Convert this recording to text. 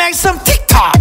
make some TikTok.